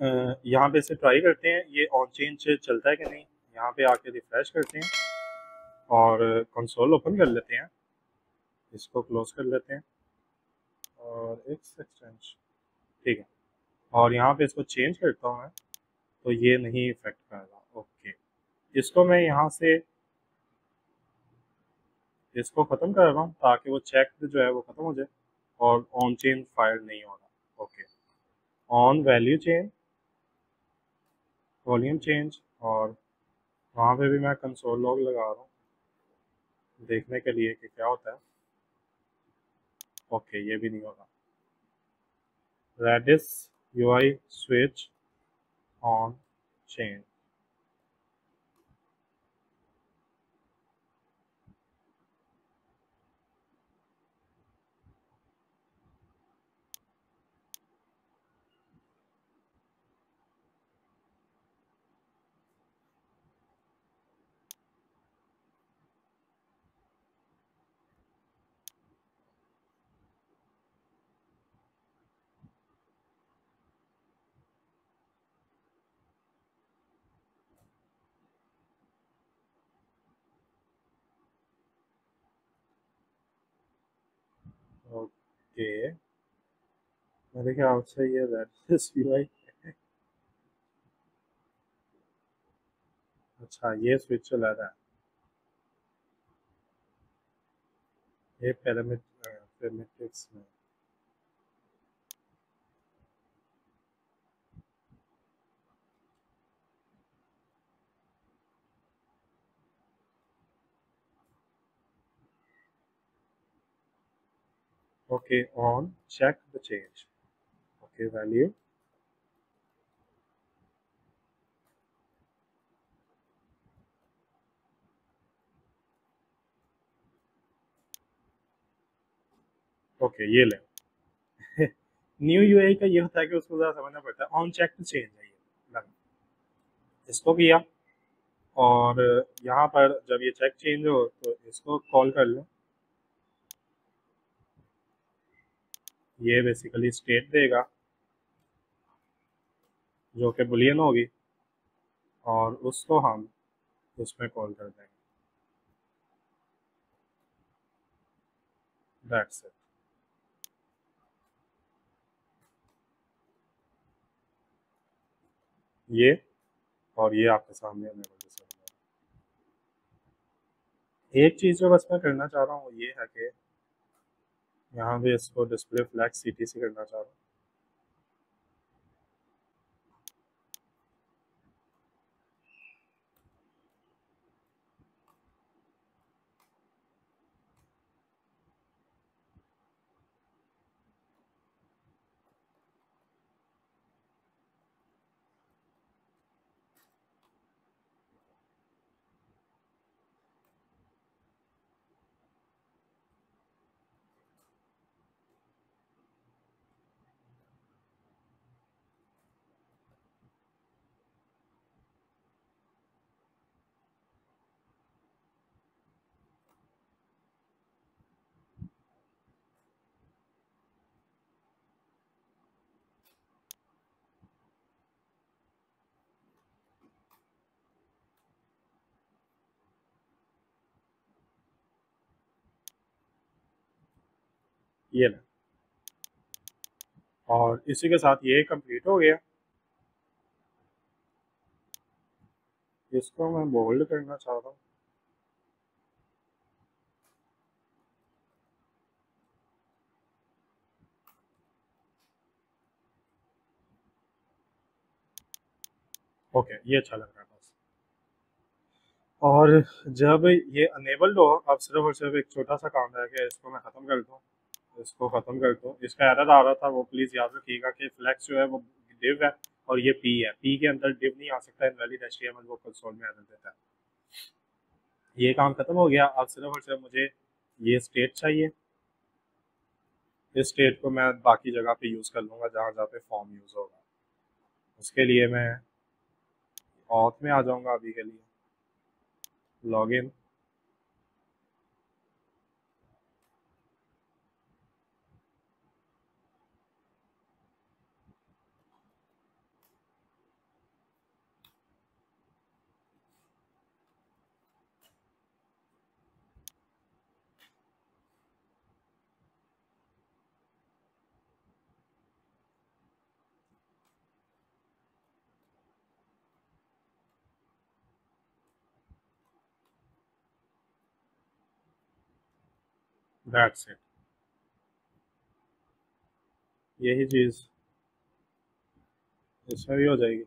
यहाँ पे इसे ट्राई करते हैं। ये ऑन चेंज चलता है कि नहीं? यहाँ पे आके रिफ्रेश करते हैं और कंसोल ओपन कर लेते हैं। इसको क्लोज कर लेते हैं और एक्स एक्सटेंश ठीक है। और यहाँ पे इसको चेंज करता हूँ मैं तो ये नहीं इफ़ेक्ट करेगा। ओके इसको मैं यहाँ से इसको ख़त्म कर रहा हूँ ताकि वो चेक जो है वो ख़त्म हो जाए और ऑन चेन फायर नहीं होगा। Okay on value change volume change और वहाँ पे भी मैं कंसोल लॉग लगा रहा हूँ। देखने के लिए कि क्या होता है। ओके ये भी नहीं होगा। Reddish you I switch on change okay मेरे ख्याल से ये रेडिस यू आई अच्छा ये स्विच चला रहा है। ये पैरामीटर पैरामीट्रिक्स में। Okay on. Check the change. Okay value. Okay okay, ये ले। न्यू यूआई का ये होता है कि उसको ज़्यादा समझना पड़ता है। ऑन चेक टू चेंज है ये। इसको किया। और यहाँ पर जब ये चेक चेंज हो तो इसको कॉल कर लो। ये बेसिकली स्टेट देगा, जो कि बुलियन होगी, और उसको हम उसमें कॉल कर देंगे। ये और ये आपके सामने एक चीज़ जो बस मैं करना चाह रहा हूँ, ये है कि यहाँ भी इसको डिस्प्ले फ्लैग सी से करना चाह रहा हूँ। ये ना और इसी के साथ ये कंप्लीट हो गया। इसको मैं बोल्ड करना चाह रहा हूँ। ओके, ये अच्छा लग रहा है बस। और जब ये अनेबल्ड हो, अब सिर्फ़ और सिर्फ़ एक छोटा सा काम रह गया, इसको मैं ख़त्म कर दूँ इसको ख़त्म कर दो। इसका एरर आ रहा था, वो प्लीज़ याद रखिएगा कि फ्लैक्स जो है वो डिव है और ये पी है। पी के अंदर डिव नहीं आ सकता इनवैलिड एच वो कंसोल में एरर देता है। ये काम ख़त्म हो गया। अब सिर्फ़ और सिर्फ़ मुझे ये स्टेट चाहिए। इस स्टेट को मैं बाकी जगह पे यूज़ कर लूँगा, जहाँ जहाँ पे फॉर्म यूज़ होगा। उसके लिए मैं ऑथ में आ जाऊँगा अभी के लिए। लॉगिन दैट्स इट यही चीज़ इसमें भी हो जाएगी।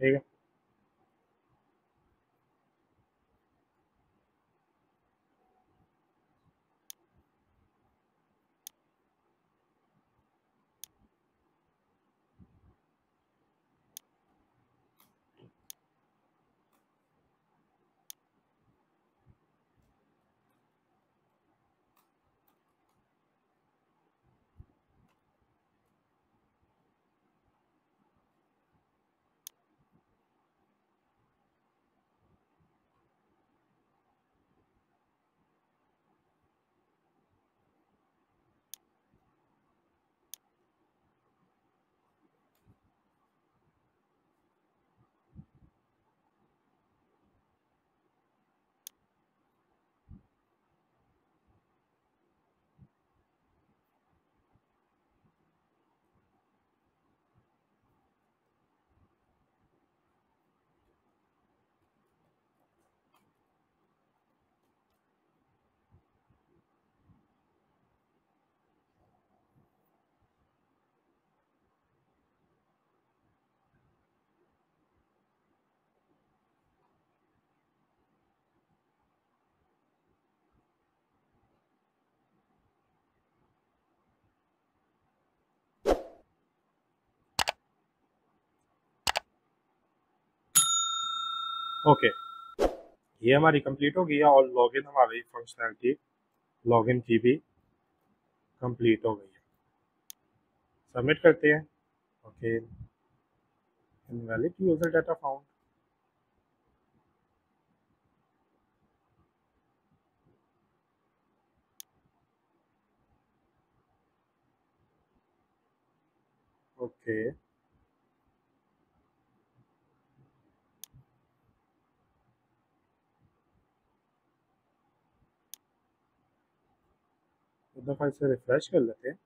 ठीक है ओके ये हमारी कंप्लीट हो गई है और लॉगिन हमारी फंक्शनैलिटी लॉगिन की भी कंप्लीट हो गई है। सबमिट करते हैं। Okay invalid user data found okay एक दफ़ा इसे रिफ्रेश कर लेते हैं।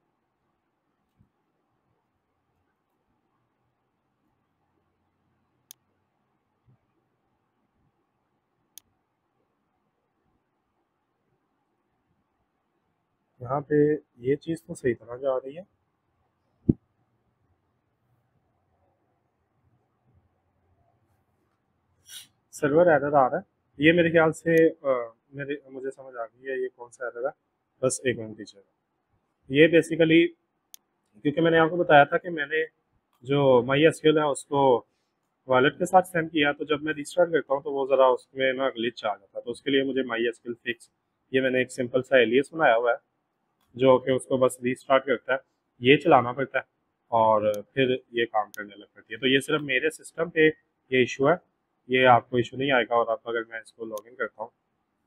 यहाँ पे ये चीज़ तो सही तरह जा रही है। सर्वर एरर आ रहा है। ये मेरे ख्याल से आ, मेरे मुझे समझ आ गई है ये कौन सा एरर है। बस एक मिनट दीजिएगा ये बेसिकली क्योंकि मैंने आपको बताया था कि मैंने जो माई एस है, उसको वॉलेट के साथ सेंड किया तो जब मैं रिस्टार्ट करता हूँ तो वो ज़रा उसमें ना ग्लिच आ जाता तो उसके लिए मुझे माई एस फिक्स ये मैंने एक सिंपल सा एलियस बनाया हुआ है, जो कि उसको बस रीस्टार्ट करता है, ये चलाना पड़ता है, और फिर ये काम करने लग पड़ती है। तो ये सिर्फ़ मेरे सिस्टम पे ये इशू है, ये आपको इशू नहीं आएगा, और अब अगर मैं इसको लॉगिन करता हूँ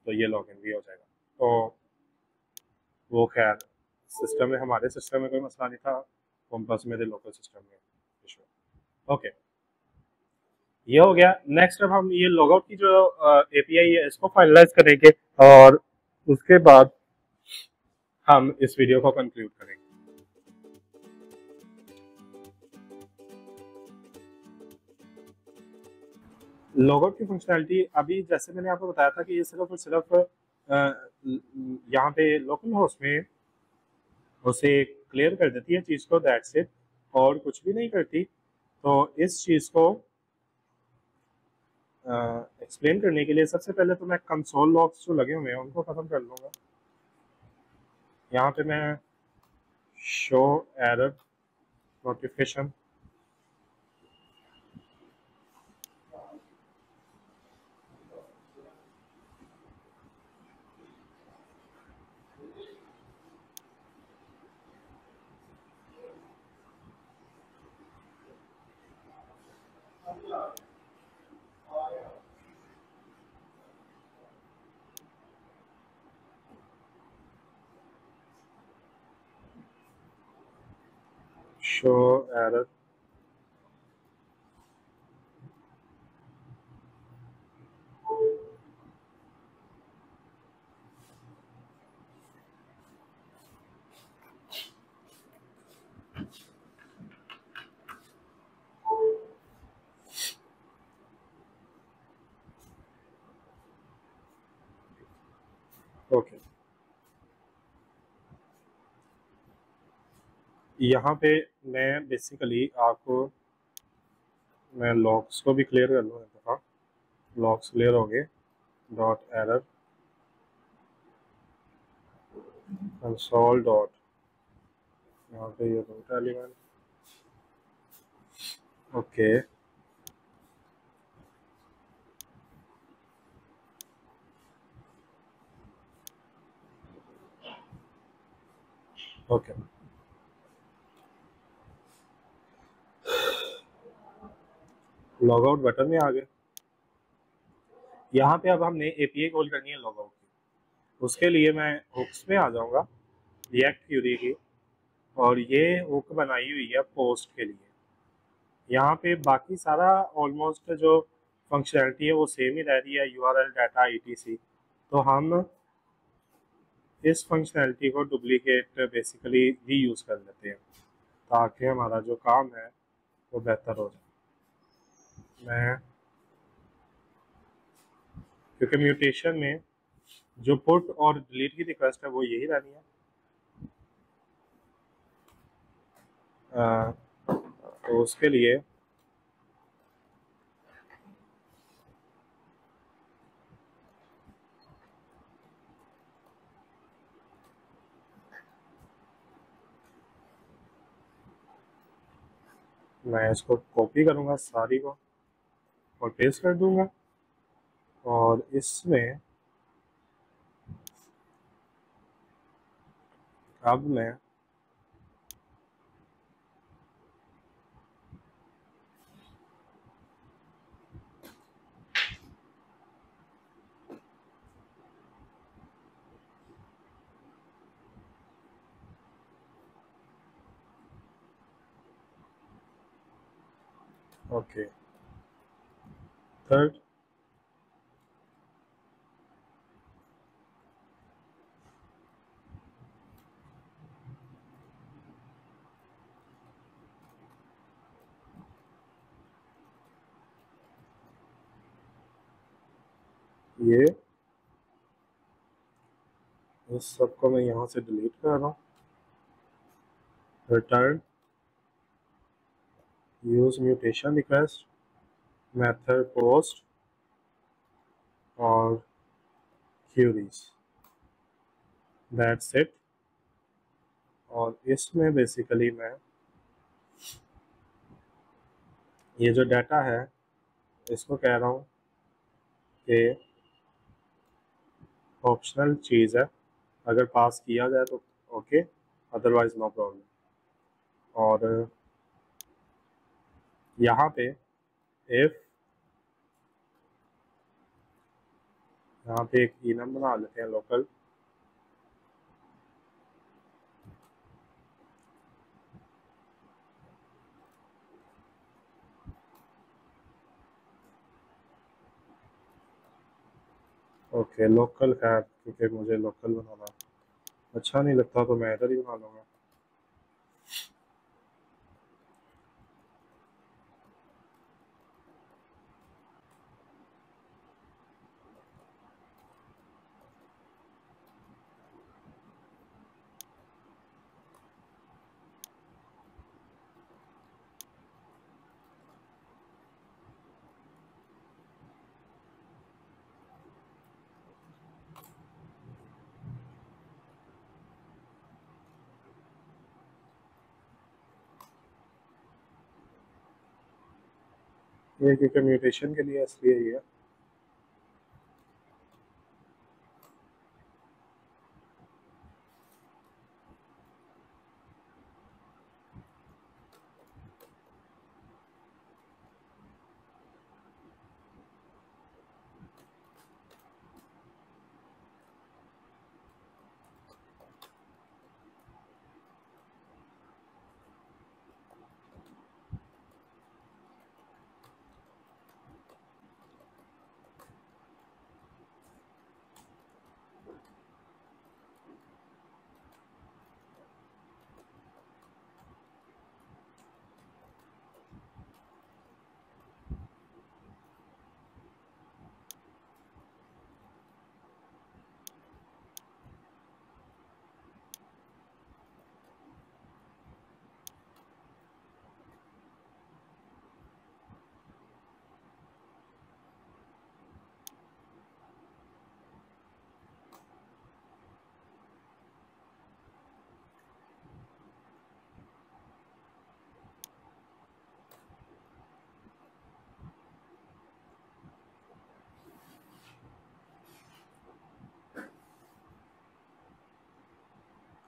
तो ये लॉगिन भी हो जाएगा। तो वो खैर सिस्टम में, हमारे सिस्टम में कोई मसला नहीं था। बस मेरे लोकल सिस्टम में इशू ओके ये हो गया। नेक्स्ट अब हम ये लॉगआउट की जो एपीआई है, इसको फाइनलाइज करेंगे और उसके बाद हम इस वीडियो को कंक्लूड करेंगे। लॉगआउट की फंक्शनैलिटी अभी जैसे मैंने आपको बताया था कि ये सिर्फ़ और सिर्फ़ यहाँ पे लोकल होस्ट में उसे क्लियर कर देती है चीज़ को दैट से और कुछ भी नहीं करती। तो इस चीज़ को एक्सप्लेन करने के लिए सबसे पहले तो मैं कंसोल लॉक्स जो लगे हुए हैं उनको ख़त्म कर लूँगा। यहाँ पे मैं show error notification show error okay यहाँ पे मैं बेसिकली आपको, मैं लॉक्स को भी क्लियर कर लूँ दफ़ा लॉक्स क्लियर हो गए। डॉट एरर कंसोल डॉट यहाँ पे ये root element okay okay log out button में आ गए। यहाँ पे अब हमने एपीआई कॉल करनी है लॉग आउट की। उसके लिए मैं हुक्स में आ जाऊँगा रिएक्ट क्यूरी की। और ये हुक बनाई हुई है पोस्ट के लिए। यहाँ पे बाकी सारा ऑलमोस्ट जो फंक्शनैलिटी है वो सेम ही रह रही है U R L data E T C तो हम इस फंक्शनैलिटी को डुप्लीकेट बेसिकली री यूज़ कर लेते हैं, ताकि हमारा जो काम है वो बेहतर हो जाए। मैं क्योंकि म्यूटेशन में जो पुट और डिलीट की रिक्वेस्ट है वो यही रहनी है। आ, तो उसके लिए मैं इसको कॉपी करूँगा सारी को। और पेस्ट कर दूँगा। और इसमें अब मैं ओके थर्ड ये इस सबको मैं यहाँ से डिलीट कर रहा हूँ। Return use mutation request. Method post और queries that's it. और इसमें बेसिकली मैं ये जो डाटा है, इसको कह रहा हूँ कि ऑप्शनल चीज़ है। अगर पास किया जाए तो ओके अदरवाइज़ नो प्रॉब्लम और यहाँ पे इफ़ यहाँ पे एक इनम बना लेते हैं लोकल ओके लोकल खैर क्योंकि मुझे लोकल बनाना अच्छा नहीं लगता तो मैं इधर ही बना लूँगा। ये क्योंकि म्यूटेशन के लिए इसलिए ही।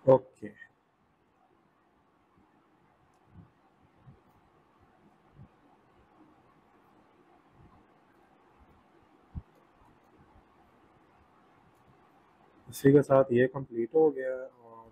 ओके। इसी के साथ ये कंप्लीट हो गया और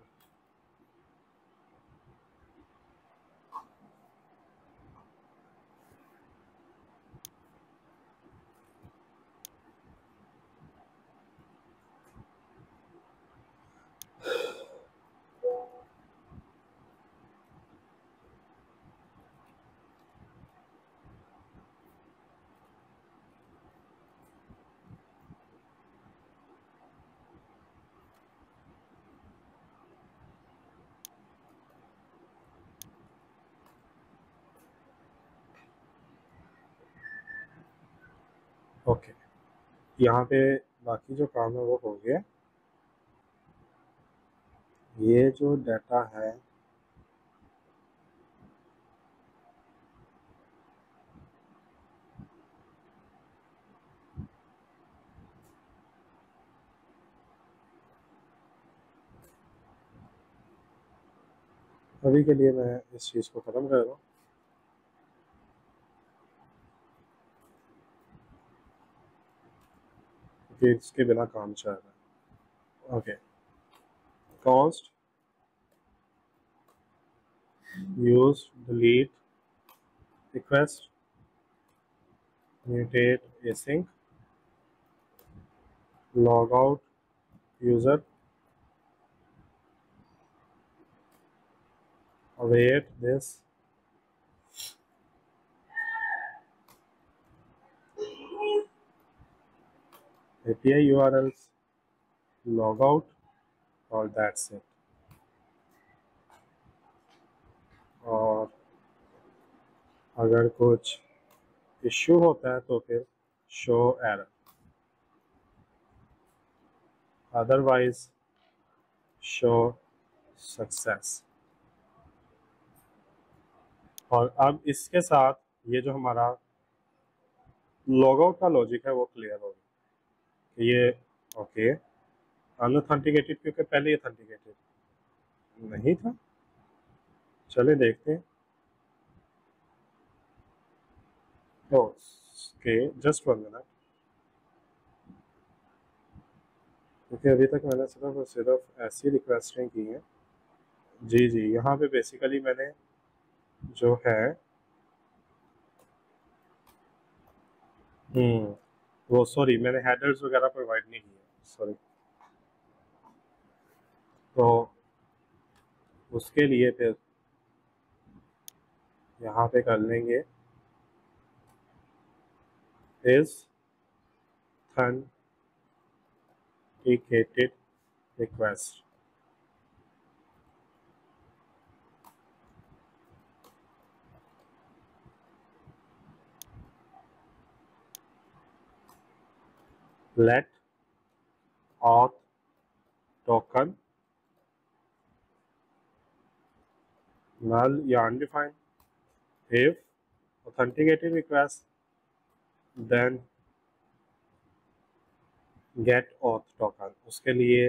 ओके यहाँ पे बाकी जो काम है वो हो गया। ये जो डाटा है, अभी के लिए मैं इस चीज़ को ख़त्म कर रहा हूँ। कि इसके बिना काम चल रहा। है okay const use delete request mutate async log out user await this API URLs log out और that's it और अगर कुछ इश्यू होता है तो फिर show error otherwise show success और अब इसके साथ ये जो हमारा लॉगआउट का लॉजिक है वो क्लियर हो गया। ये ओके अनऑथेंटिकेटेड क्योंकि पहले ऑथेंटिकेटेड नहीं था? चले देखते हैं। ओके जस्ट वन मिनट क्योंकि अभी तक मैंने सिर्फ़ और सिर्फ़ ऐसी रिक्वेस्टें की हैं। जी जी, यहाँ पे बेसिकली मैंने जो है हम्म वो सॉरी मैंने हेडर्स वगैरह प्रोवाइड नहीं किए सॉरी तो उसके लिए फिर यहाँ पे कर लेंगे is authenticated request. Let auth token null या undefined if authenticated request then get auth token उसके लिए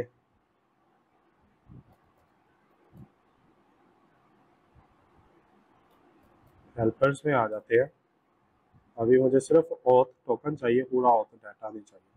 हेल्पर्स में आ जाते हैं अभी मुझे सिर्फ़ ऑथ टोकन चाहिए पूरा ऑथ डाटा नहीं चाहिए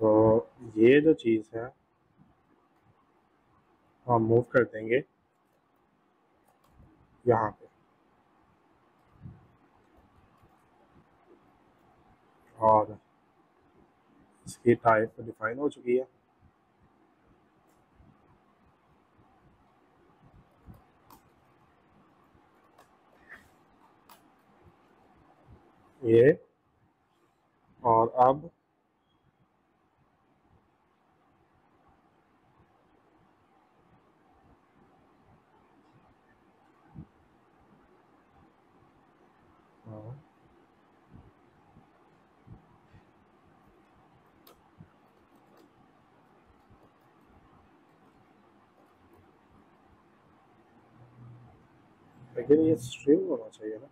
तो ये जो चीज़ है, हम मूव कर देंगे यहाँ पे। और इसकी टाइप डिफाइन हो चुकी है। ये और अब हाँ। लेकिन ये स्ट्रीम होना चाहिए ना।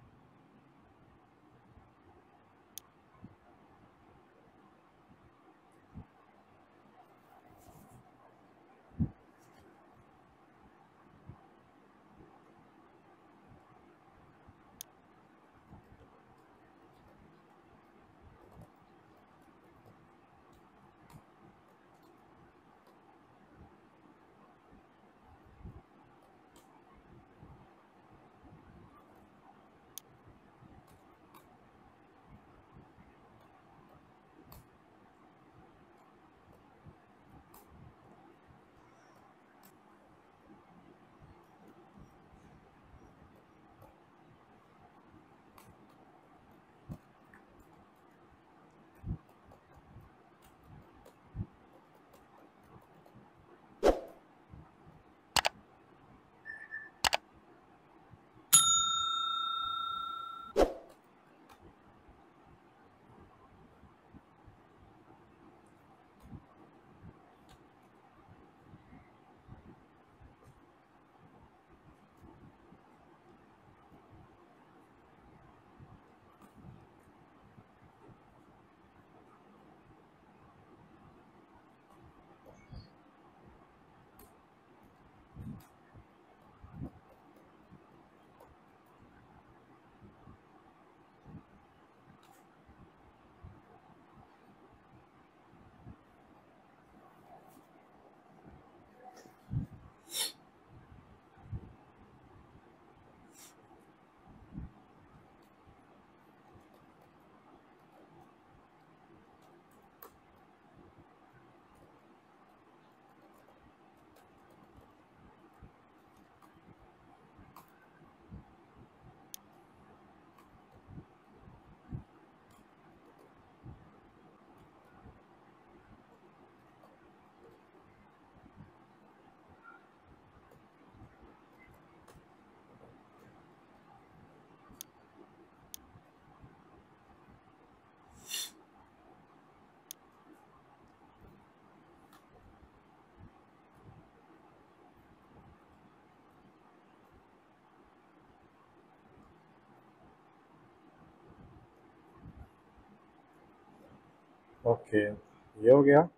ओके ये हो गया।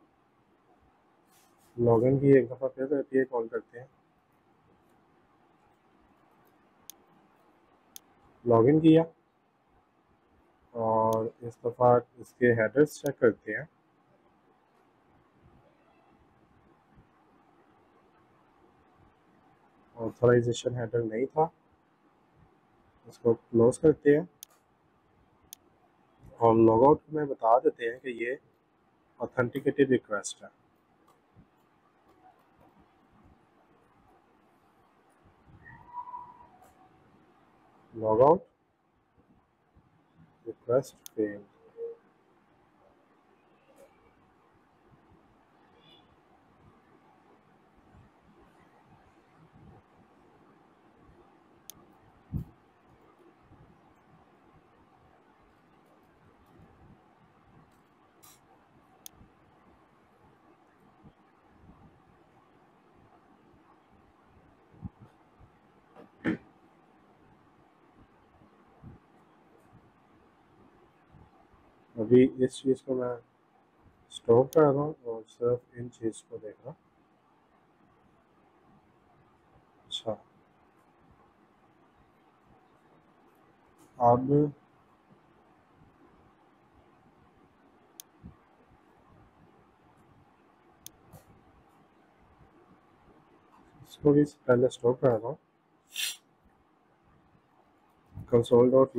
लॉगिन की एक दफ़ा फिर एपीआई कॉल करते हैं। लॉगिन किया। और इस दफ़ा इसके हेडर्स चेक करते हैं। ऑथराइजेशन हेडर नहीं था। इसको क्लोज करते हैं। और लॉग आउट में बता देते हैं कि ये ऑथेंटिकेटेड रिक्वेस्ट है। लॉग आउट रिक्वेस्ट फेल्ड अभी इस चीज़ को मैं स्टॉप कर रहा हूँ और सिर्फ़ इन चीज़ को देख रहा हूँ। अच्छा। अब इसको भी पहले स्टॉप कर रहा हूँ। कंसोल डॉट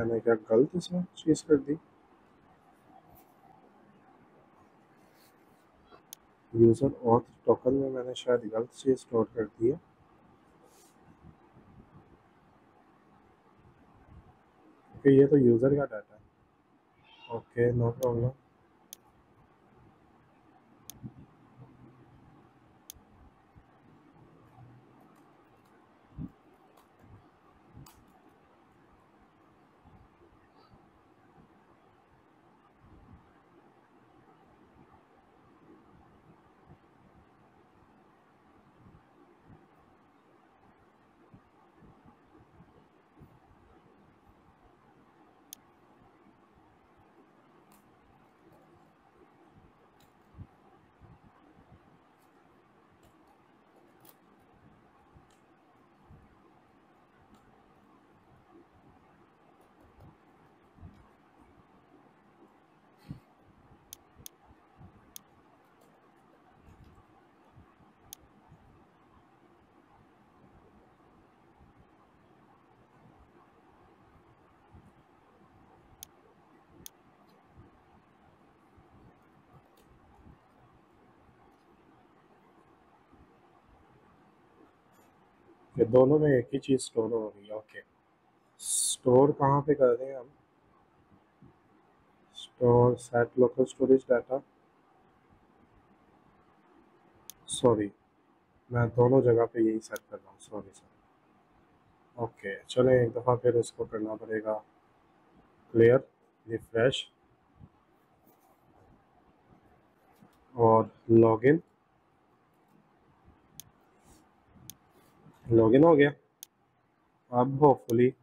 मैंने क्या गलत इसमें चीज़ कर दी? यूज़र ऑथ टोकन में मैंने शायद गलत चीज़ स्टोर कर दी है। ये तो यूज़र का डाटा है। ओके नो प्रॉब्लम कि दोनों में एक ही चीज़ स्टोर हो रही है ओके स्टोर कहाँ पे कर रहे हैं हम? Store set local storage data sorry मैं दोनों जगह पे यही सेट कर रहा हूँ सॉरी सर ओके चलें, एक दफ़ा फिर इसको करना पड़ेगा. क्लियर रिफ्रेश और लॉगिन लॉगिन हो गया। अब होपफुली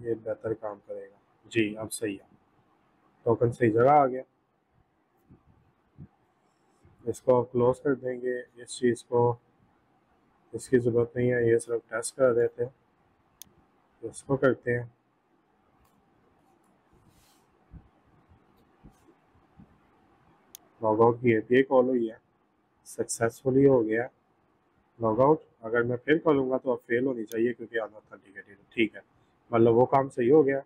ये बेहतर काम करेगा। जी, अब सही है। टोकन सही जगह आ गया। इसको क्लोज कर देंगे। इस चीज़ को, इसकी ज़रूरत नहीं है, ये सिर्फ़ टेस्ट कर देते हैं इसको करते हैं। लॉग आउट की ए कॉल हुई है। सक्सेसफुली हो गया। लॉग आउट अगर मैं फिर करूँगा तो अब फेल होनी चाहिए क्योंकि आना ऑथेंटिकेटेड ठीक है। मतलब वो काम सही हो गया,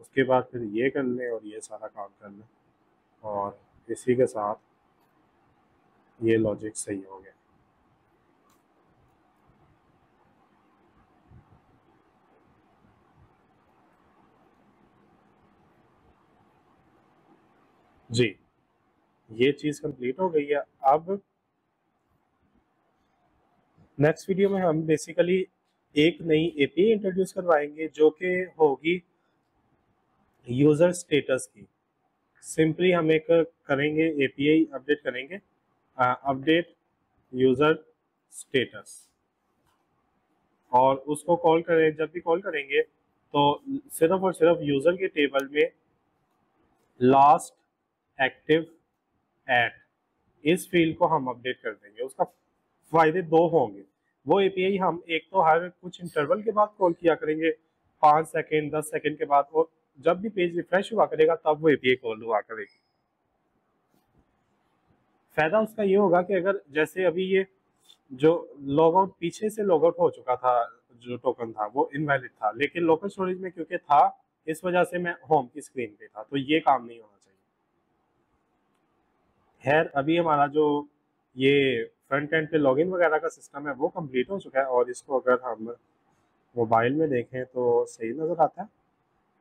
उसके बाद फिर ये कर लें और ये सारा काम कर लें। और इसी के साथ ये लॉजिक सही हो गया। जी। ये चीज़ कंप्लीट हो गई है। अब नेक्स्ट वीडियो में हम बेसिकली एक नई एपीआई इंट्रोड्यूस करवाएँगे जो कि होगी यूज़र स्टेटस की। सिंपली हम एक करेंगे एपीआई अपडेट करेंगे। अपडेट यूज़र स्टेटस और उसको कॉल करें, जब भी कॉल करेंगे तो सिर्फ़ और सिर्फ़ यूज़र के टेबल में लास्ट एक्टिव एट इस फ़ील्ड को हम अपडेट कर देंगे। उसका फ़ायदे दो होंगे। वो एपीआई हम एक तो हर कुछ इंटरवल के बाद कॉल किया करेंगे। पाँच सेकेंड दस सेकेंड के बाद और जब भी पेज रिफ्रेश हुआ करेगा, तब वो एपीआई कॉल हुआ करेगी। फ़ायदा उसका ये होगा कि अगर जैसे अभी ये जो लॉग आउट पीछे से लॉग आउट हो चुका था, जो टोकन था, वो इनवैलिड था, लेकिन लोकल स्टोरेज में क्योंकि था, इस वजह से मैं होम की स्क्रीन पे था तो ये काम नहीं होना चाहिए। खैर, अभी हमारा जो ये फ्रंट एंड पे लॉगिन वगैरह का सिस्टम है, वो कंप्लीट हो चुका है और इसको अगर हम मोबाइल में देखें तो सही नज़र आता है।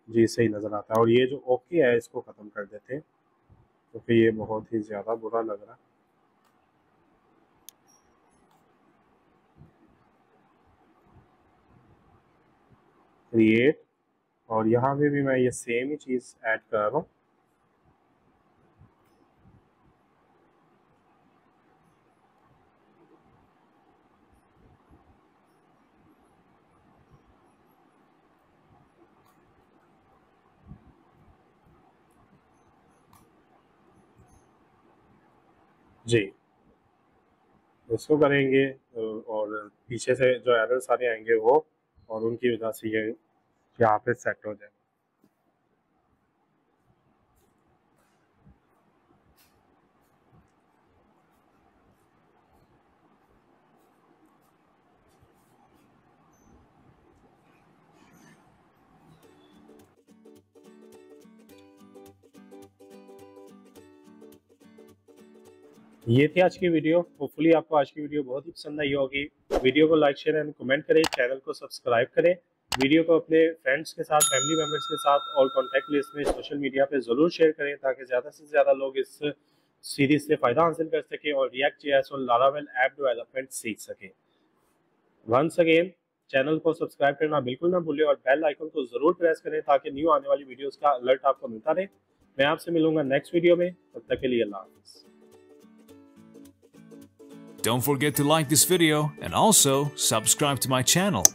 जी, सही नज़र आता है और ये जो ओके है, इसको ख़त्म कर देते हैं। क्योंकि तो ये बहुत ही ज़्यादा बुरा लग रहा क्रिएट और यहाँ पे भी मैं ये सेम ही चीज़ ऐड कर रहा हूँ। जी। उसको करेंगे, और पीछे से जो एरर्स सारे आएँगे वो, और उनकी वजह से ये यहाँ पे सेट हो जाए ये थी आज की वीडियो। होपफुली आपको आज की वीडियो बहुत ही पसंद आई होगी। वीडियो को लाइक शेयर एंड कमेंट करें। चैनल को सब्सक्राइब करें। वीडियो को अपने फ्रेंड्स के साथ फैमिली मेंबर्स के साथ और कॉन्टैक्ट लिस्ट में सोशल मीडिया पे ज़रूर शेयर करें ताकि ज़्यादा से ज़्यादा लोग इस सीरीज़ से फ़ायदा हासिल कर सकें और रिएक्ट जी और लारावेल ऐप डेवलपमेंट सीख सकें। वंस अगेन चैनल को सब्सक्राइब करना बिल्कुल ना भूलें और बेल आइकन को ज़रूर प्रेस करें ताकि न्यू आने वाली वीडियोज़ का अलर्ट आपको मिलता रहे। मैं आपसे मिलूँगा नेक्स्ट वीडियो में। तब तक के लिए अल्लाह हाफिज़। Don't forget to like this video and also subscribe to my channel.